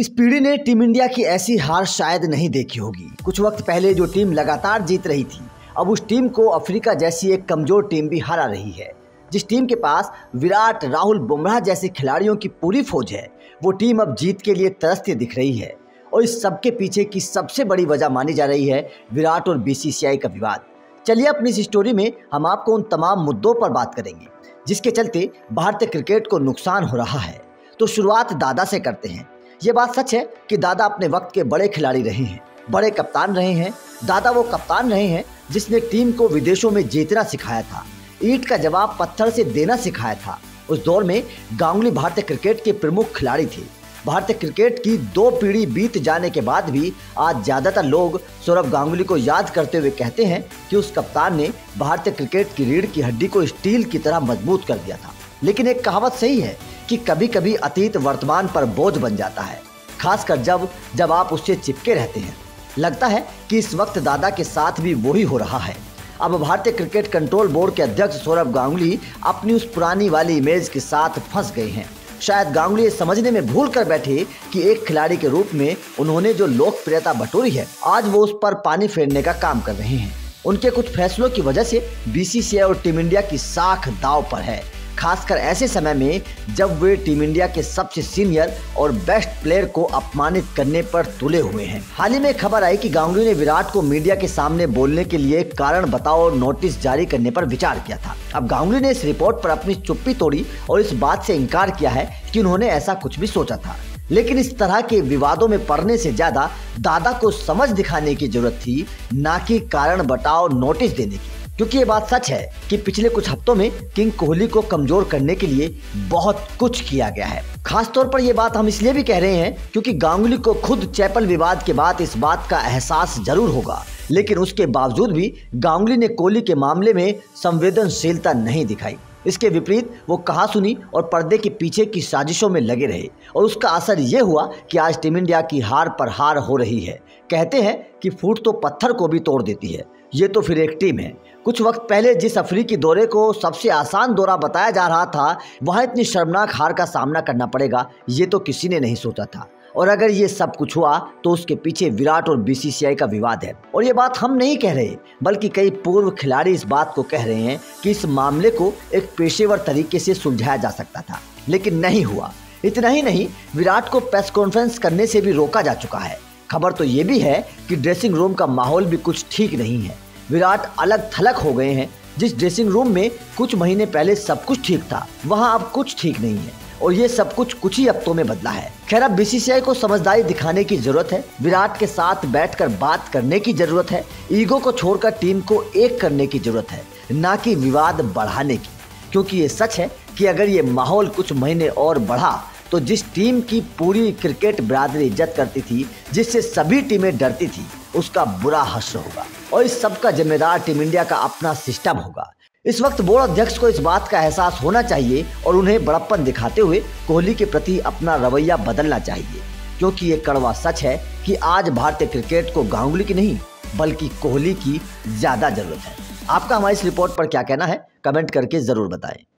इस पीढ़ी ने टीम इंडिया की ऐसी हार शायद नहीं देखी होगी। कुछ वक्त पहले जो टीम लगातार जीत रही थी, अब उस टीम को अफ्रीका जैसी एक कमज़ोर टीम भी हरा रही है। जिस टीम के पास विराट, राहुल बुमराह जैसे खिलाड़ियों की पूरी फौज है, वो टीम अब जीत के लिए तरसती दिख रही है। और इस सबके पीछे की सबसे बड़ी वजह मानी जा रही है विराट और बीसीसीआई का विवाद। चलिए अपनी इस स्टोरी में हम आपको उन तमाम मुद्दों पर बात करेंगे, जिसके चलते भारतीय क्रिकेट को नुकसान हो रहा है। तो शुरुआत दादा से करते हैं। ये बात सच है कि दादा अपने वक्त के बड़े खिलाड़ी रहे हैं, बड़े कप्तान रहे हैं। दादा वो कप्तान रहे हैं जिसने टीम को विदेशों में जीतना सिखाया था, ईट का जवाब पत्थर से देना सिखाया था। उस दौर में गांगुली भारतीय क्रिकेट के प्रमुख खिलाड़ी थे। भारतीय क्रिकेट की दो पीढ़ी बीत जाने के बाद भी आज ज़्यादातर लोग सौरभ गांगुली को याद करते हुए कहते हैं कि उस कप्तान ने भारतीय क्रिकेट की रीढ़ की हड्डी को स्टील की तरह मज़बूत कर दिया था। लेकिन एक कहावत सही है कि कभी कभी अतीत वर्तमान पर बोझ बन जाता है, खासकर जब जब आप उससे चिपके रहते हैं। लगता है कि इस वक्त दादा के साथ भी वही हो रहा है। अब भारतीय क्रिकेट कंट्रोल बोर्ड के अध्यक्ष सौरभ गांगुली अपनी उस पुरानी वाली इमेज के साथ फंस गए हैं। शायद गांगुली समझने में भूल कर बैठे कि एक खिलाड़ी के रूप में उन्होंने जो लोकप्रियता बटोरी है, आज वो उस पर पानी फेरने का काम कर रहे हैं। उनके कुछ फैसलों की वजह से बीसीसीआई और टीम इंडिया की साख दाव पर है। खासकर ऐसे समय में जब वे टीम इंडिया के सबसे सीनियर और बेस्ट प्लेयर को अपमानित करने पर तुले हुए हैं। हाल ही में खबर आई कि गांगुली ने विराट को मीडिया के सामने बोलने के लिए कारण बताओ नोटिस जारी करने पर विचार किया था। अब गांगुली ने इस रिपोर्ट पर अपनी चुप्पी तोड़ी और इस बात से इनकार किया है कि उन्होंने ऐसा कुछ भी सोचा था। लेकिन इस तरह के विवादों में पड़ने से ज़्यादा दादा को समझ दिखाने की ज़रूरत थी, न कि कारण बताओ नोटिस देने की। क्योंकि ये बात सच है कि पिछले कुछ हफ्तों में किंग कोहली को कमज़ोर करने के लिए बहुत कुछ किया गया है। खास तौर पर यह बात हम इसलिए भी कह रहे हैं क्योंकि गांगुली को खुद चैपल विवाद के बाद इस बात का एहसास ज़रूर होगा। लेकिन उसके बावजूद भी गांगुली ने कोहली के मामले में संवेदनशीलता नहीं दिखाई। इसके विपरीत वो कहा सुनी और पर्दे के पीछे की साजिशों में लगे रहे और उसका असर ये हुआ कि आज टीम इंडिया की हार पर हार हो रही है। कहते हैं कि फूट तो पत्थर को भी तोड़ देती है। ये तो फिर एक टीम है। कुछ वक्त पहले जिस अफ्रीकी दौरे को सबसे आसान दौरा बताया जा रहा था, वहाँ इतनी शर्मनाक हार का सामना करना पड़ेगा, ये तो किसी ने नहीं सोचा था। और अगर ये सब कुछ हुआ तो उसके पीछे विराट और बीसीसीआई का विवाद है। और ये बात हम नहीं कह रहे, बल्कि कई पूर्व खिलाड़ी इस बात को कह रहे हैं कि इस मामले को एक पेशेवर तरीके से सुलझाया जा सकता था। लेकिन नहीं हुआ। इतना ही नहीं, विराट को प्रेस कॉन्फ्रेंस करने से भी रोका जा चुका है। खबर तो ये भी है कि ड्रेसिंग रूम का माहौल भी कुछ ठीक नहीं है। विराट अलग थलग हो गए हैं। जिस ड्रेसिंग रूम में कुछ महीने पहले सब कुछ ठीक था, वहाँ अब कुछ ठीक नहीं है। और ये सब कुछ कुछ ही हफ्तों में बदला है। खैर, अब बीसीसीआई को समझदारी दिखाने की ज़रूरत है। विराट के साथ बैठकर बात करने की ज़रूरत है। ईगो को छोड़कर टीम को एक करने की ज़रूरत है, न कि विवाद बढ़ाने की। क्योंकि ये सच है कि अगर ये माहौल कुछ महीने और बढ़ा तो जिस टीम की पूरी क्रिकेट बरादरी इज़्ज़त करती थी, जिससे सभी टीमें डरती थी, उसका बुरा हश्र होगा और इस सब का जिम्मेदार टीम इंडिया का अपना सिस्टम होगा। इस वक्त बोर्ड अध्यक्ष को इस बात का एहसास होना चाहिए और उन्हें बड़प्पन दिखाते हुए कोहली के प्रति अपना रवैया बदलना चाहिए, क्योंकि ये कड़वा सच है कि आज भारतीय क्रिकेट को गांगुली की नहीं, बल्कि कोहली की ज़्यादा ज़रूरत है। आपका हमारी इस रिपोर्ट पर क्या कहना है, कमेंट करके ज़रूर बताएँ।